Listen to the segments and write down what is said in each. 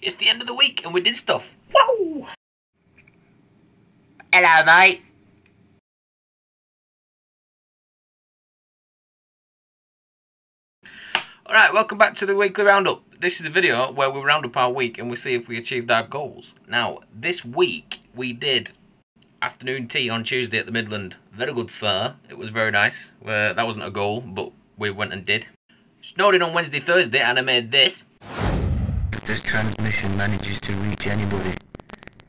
It's the end of the week and we did stuff. Whoa! Hello, mate. Alright, welcome back to the weekly roundup. This is a video where we round up our week and we see if we achieved our goals. Now, this week we did afternoon tea on Tuesday at the Midland. Very good, sir. It was very nice. Uh, that wasn't a goal, but we went and did. Snowed in on Wednesday, Thursday, and I made this. If this transmission manages to reach anybody,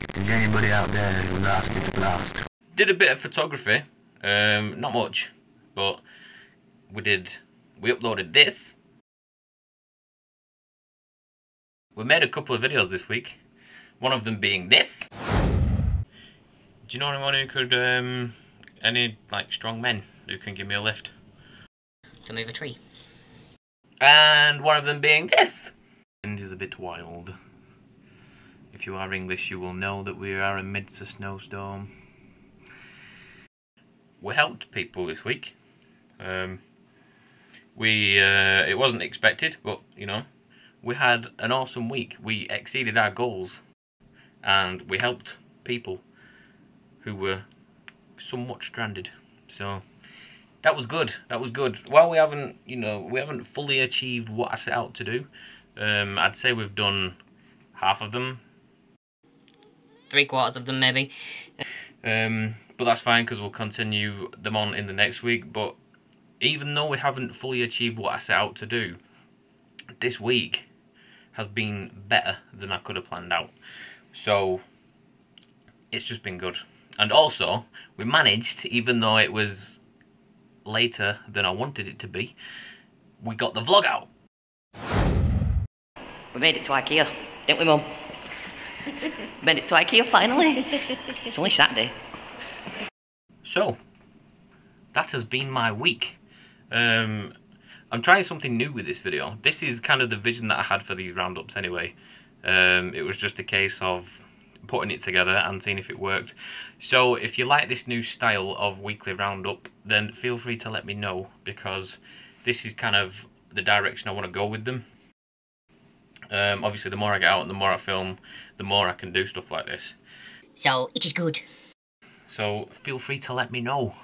if there's anybody out there who lasted the blast, Did a bit of photography. Um, not much, but we did. We uploaded this. We made a couple of videos this week. One of them being this. Do you know anyone who could, um, any like strong men who can give me a lift? to move a tree. And one of them being this. Bit wild. If you are English, you will know that we are amidst a snowstorm. We helped people this week. Um, we uh, it wasn't expected, but you know, we had an awesome week. We exceeded our goals, and we helped people who were somewhat stranded. So that was good. That was good. While we haven't, you know, we haven't fully achieved what I set out to do. Um, I'd say we've done half of them. Three quarters of them, maybe. Um, but that's fine because we'll continue them on in the next week. But even though we haven't fully achieved what I set out to do, this week has been better than I could have planned out. So it's just been good. And also, we managed, even though it was later than I wanted it to be, we got the vlog out. We made it to IKEA, didn't we, Mum? made it to IKEA finally. it's only Saturday. So, that has been my week. Um, I'm trying something new with this video. This is kind of the vision that I had for these roundups anyway. Um, it was just a case of putting it together and seeing if it worked. So if you like this new style of weekly roundup, then feel free to let me know because this is kind of the direction I want to go with them. Um, obviously, the more I get out and the more I film, the more I can do stuff like this. So, it is good. So feel free to let me know.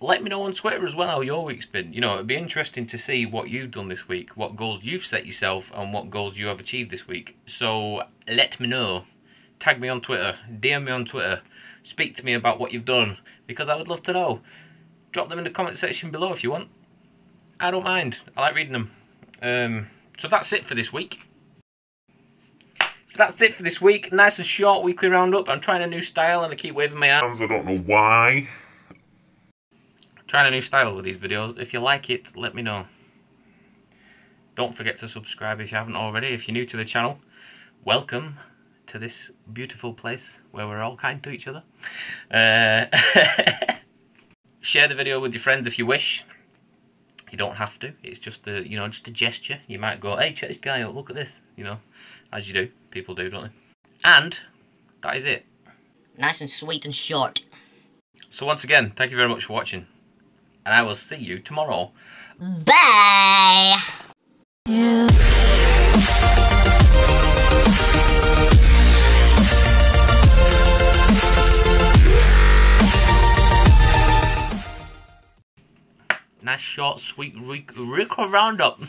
Let me know on Twitter as well how your week's been. You know, it'd be interesting to see what you've done this week, what goals you've set yourself, and what goals you have achieved this week. So let me know. Tag me on Twitter, DM me on Twitter, speak to me about what you've done, because I would love to know. Drop them in the comment section below if you want. I don't mind. I like reading them. Um, so that's it for this week. So that's it for this week. Nice and short weekly roundup. I'm trying a new style and I keep waving my arms. I don't know why. Trying a new style with these videos. If you like it, let me know. Don't forget to subscribe if you haven't already. If you're new to the channel, welcome to this beautiful place where we're all kind to each other. Uh, share the video with your friends if you wish. You don't have to. It's just a you know just a gesture. You might go, hey, check this guy out. Look at this. You know, as you do. People do, don't they? And that is it. Nice and sweet and short. So once again, thank you very much for watching, and I will see you tomorrow. Bye! Nice short, sweet Rico Roundup.